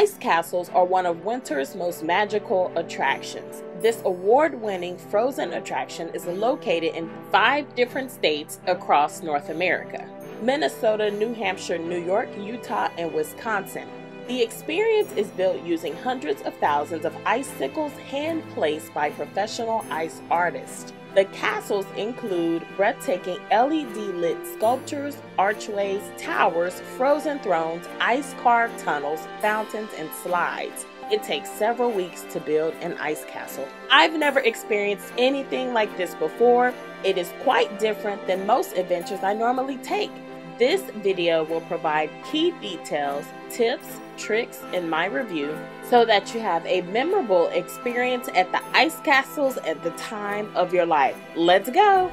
Ice castles are one of winter's most magical attractions. This award winning frozen attraction is located in five different states across North America Minnesota, New Hampshire, New York, Utah, and Wisconsin. The experience is built using hundreds of thousands of icicles hand placed by professional ice artists. The castles include breathtaking LED lit sculptures, archways, towers, frozen thrones, ice carved tunnels, fountains, and slides. It takes several weeks to build an ice castle. I've never experienced anything like this before. It is quite different than most adventures I normally take. This video will provide key details, tips, tricks, and my review so that you have a memorable experience at the ice castles at the time of your life. Let's go!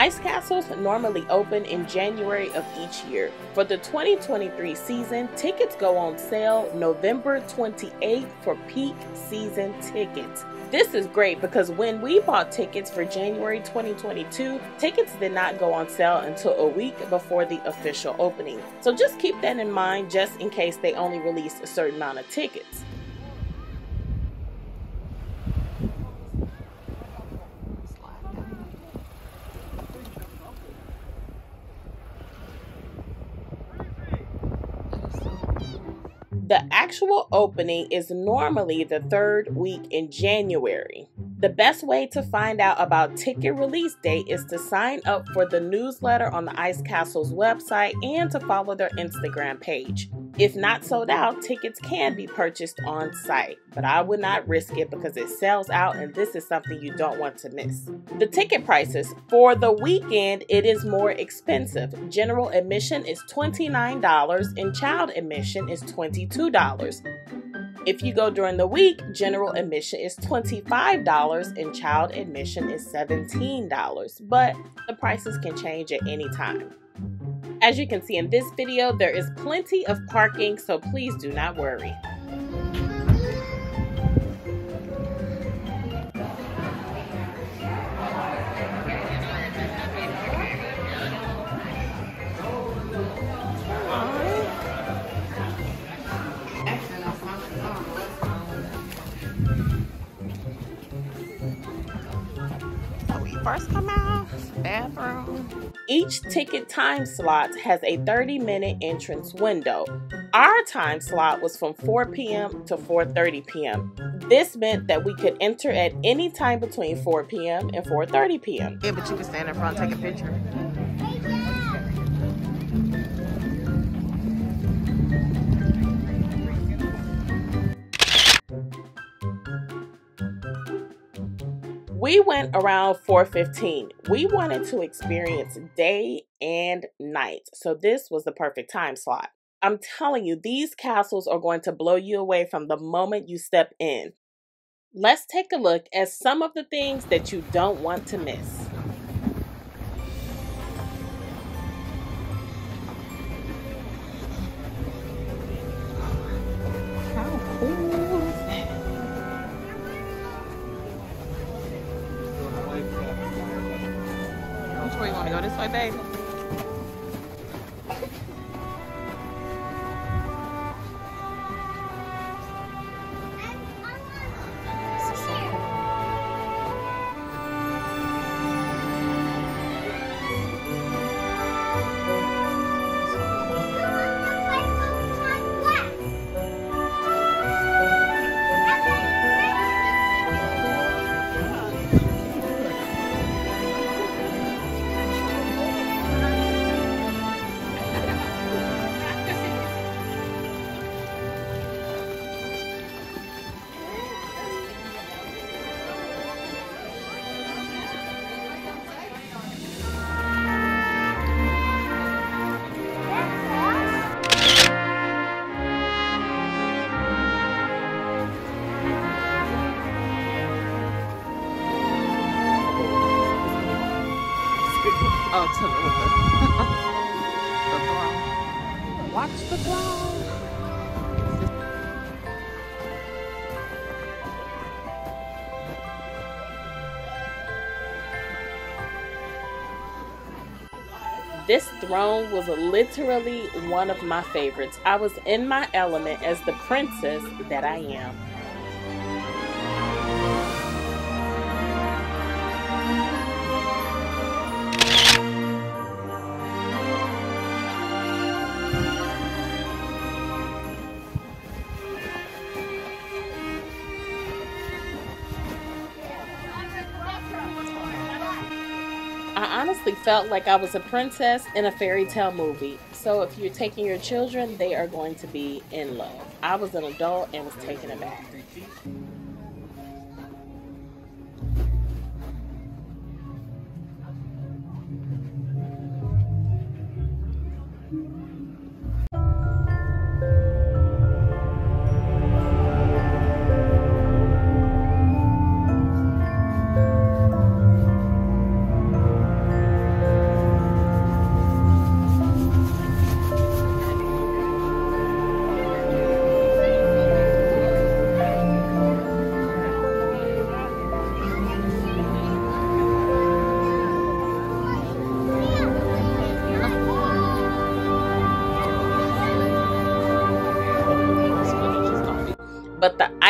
Ice castles normally open in January of each year. For the 2023 season, tickets go on sale November 28th for peak season tickets. This is great because when we bought tickets for January 2022, tickets did not go on sale until a week before the official opening. So just keep that in mind just in case they only release a certain amount of tickets. The actual opening is normally the third week in January. The best way to find out about ticket release date is to sign up for the newsletter on the Ice Castle's website and to follow their Instagram page. If not sold out, tickets can be purchased on site, but I would not risk it because it sells out and this is something you don't want to miss. The ticket prices for the weekend it is more expensive. General admission is $29 and child admission is $22. If you go during the week, general admission is $25 and child admission is $17, but the prices can change at any time. As you can see in this video, there is plenty of parking, so please do not worry. first come out, bathroom. Each ticket time slot has a 30 minute entrance window. Our time slot was from 4 p.m. to 4:30 p.m. This meant that we could enter at any time between 4 p.m. and 4:30 p.m. Yeah, but you can stand in front and take a picture. We went around 4:15. We wanted to experience day and night. So this was the perfect time slot. I'm telling you, these castles are going to blow you away from the moment you step in. Let's take a look at some of the things that you don't want to miss. Go this way, baby. This throne was literally one of my favorites. I was in my element as the princess that I am. Honestly felt like I was a princess in a fairy tale movie. So if you're taking your children, they are going to be in love. I was an adult and was taken aback.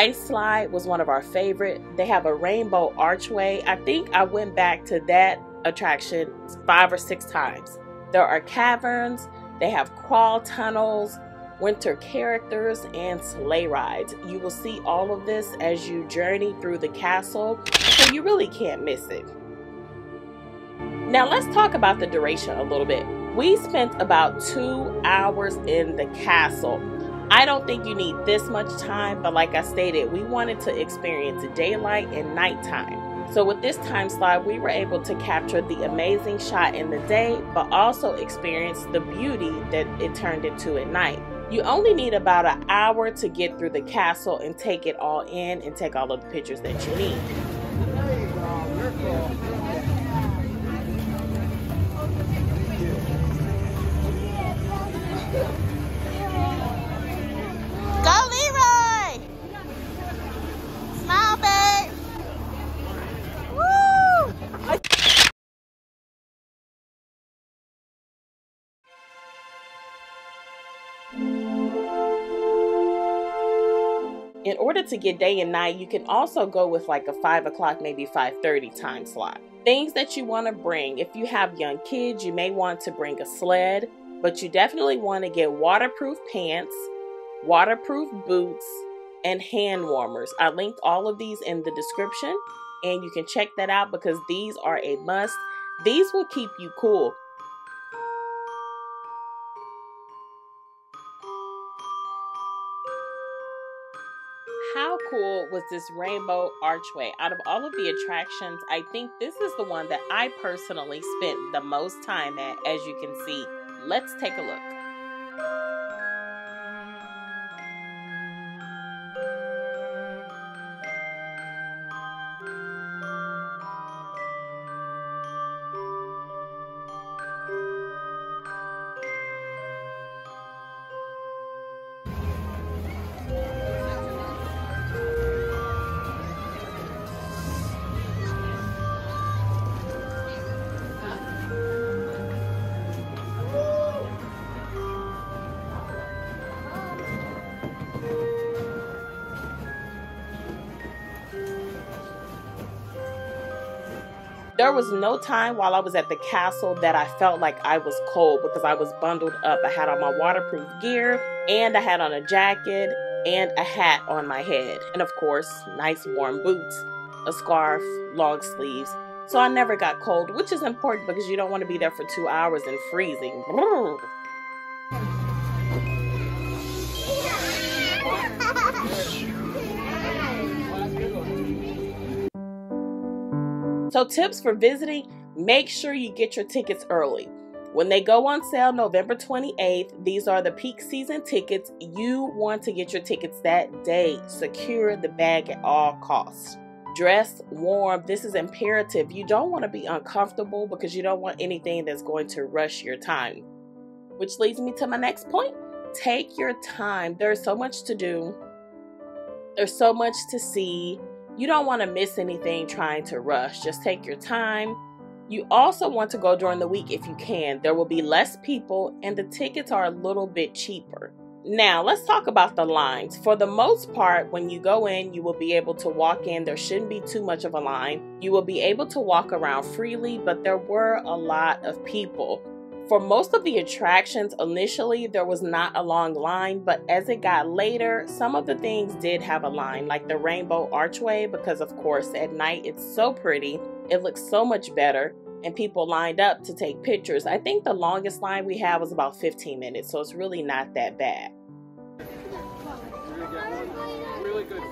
Ice slide was one of our favorite. They have a rainbow archway. I think I went back to that attraction five or six times. There are caverns, they have crawl tunnels, winter characters, and sleigh rides. You will see all of this as you journey through the castle, so you really can't miss it. Now, let's talk about the duration a little bit. We spent about two hours in the castle. I don't think you need this much time, but like I stated, we wanted to experience daylight and nighttime. So with this time slot, we were able to capture the amazing shot in the day, but also experience the beauty that it turned into at night. You only need about an hour to get through the castle and take it all in and take all of the pictures that you need. In order to get day and night, you can also go with like a 5 o'clock, maybe 5.30 time slot. Things that you want to bring. If you have young kids, you may want to bring a sled, but you definitely want to get waterproof pants, waterproof boots, and hand warmers. I linked all of these in the description, and you can check that out because these are a must. These will keep you cool. Cool was this rainbow archway? Out of all of the attractions, I think this is the one that I personally spent the most time at, as you can see. Let's take a look. There was no time while I was at the castle that I felt like I was cold because I was bundled up. I had on my waterproof gear and I had on a jacket and a hat on my head. And of course, nice warm boots, a scarf, long sleeves. So I never got cold, which is important because you don't want to be there for two hours and freezing. So, tips for visiting make sure you get your tickets early. When they go on sale November 28th, these are the peak season tickets. You want to get your tickets that day. Secure the bag at all costs. Dress warm. This is imperative. You don't want to be uncomfortable because you don't want anything that's going to rush your time. Which leads me to my next point. Take your time. There's so much to do, there's so much to see. You don't want to miss anything trying to rush. Just take your time. You also want to go during the week if you can. There will be less people and the tickets are a little bit cheaper. Now, let's talk about the lines. For the most part, when you go in, you will be able to walk in. There shouldn't be too much of a line. You will be able to walk around freely, but there were a lot of people. For most of the attractions, initially there was not a long line, but as it got later, some of the things did have a line, like the Rainbow Archway, because of course at night it's so pretty, it looks so much better and people lined up to take pictures. I think the longest line we had was about 15 minutes, so it's really not that bad. Really good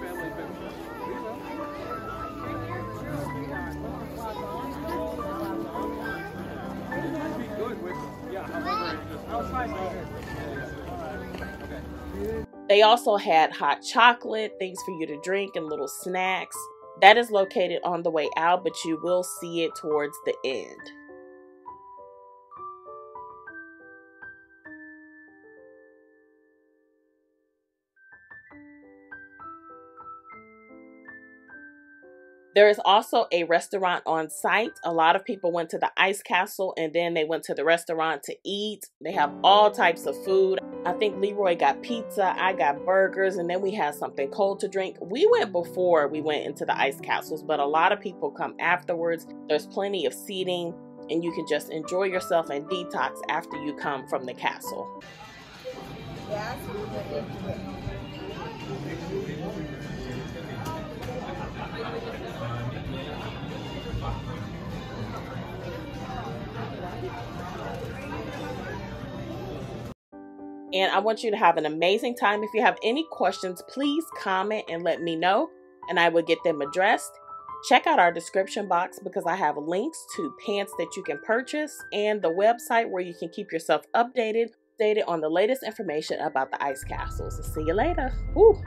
They also had hot chocolate, things for you to drink, and little snacks. That is located on the way out, but you will see it towards the end. There is also a restaurant on site. A lot of people went to the ice castle and then they went to the restaurant to eat. They have all types of food. I think Leroy got pizza, I got burgers, and then we had something cold to drink. We went before we went into the ice castles, but a lot of people come afterwards. There's plenty of seating, and you can just enjoy yourself and detox after you come from the castle. And I want you to have an amazing time. If you have any questions, please comment and let me know, and I will get them addressed. Check out our description box because I have links to pants that you can purchase and the website where you can keep yourself updated, updated on the latest information about the ice castles. See you later. Woo.